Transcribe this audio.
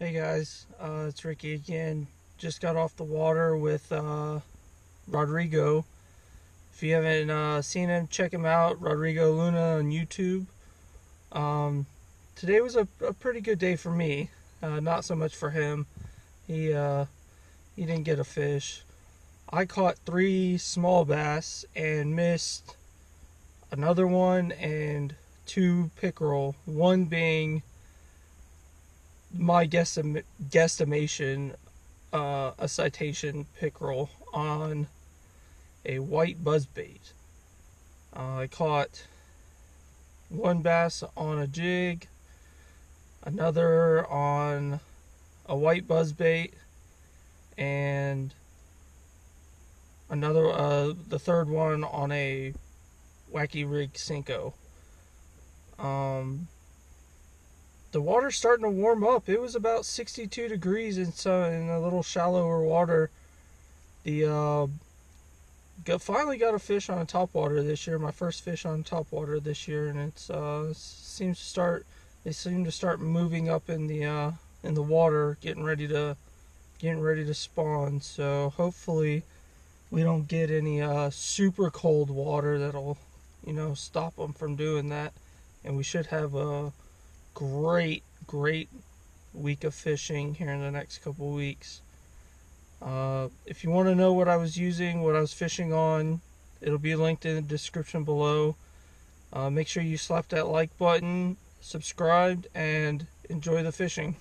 Hey guys, uh, it's Ricky again. Just got off the water with uh, Rodrigo. If you haven't uh, seen him, check him out, Rodrigo Luna on YouTube. Um, today was a, a, pretty good day for me. Uh, not so much for him. He uh, he didn't get a fish. I caught three small bass and missed another one and two pickerel. One being my guesstim- guesstimation, uh, a citation pickerel on a white buzzbait. Uh, I caught one bass on a jig, another on a white buzzbait, and another, uh, the third one on a wacky rig Senko. Um, the water's starting to warm up. It was about 62 degrees in so in a little shallower water. The uh, got, finally got a fish on a top water this year. My first fish on top water this year, and it's uh, seems to start. They seem to start moving up in the uh, in the water, getting ready to getting ready to spawn. So hopefully, we don't get any uh, super cold water that'll you know stop them from doing that, and we should have a great, great week of fishing here in the next couple weeks. Uh, if you want to know what I was using, what I was fishing on, it'll be linked in the description below. Uh, make sure you slap that like button, subscribed, and enjoy the fishing.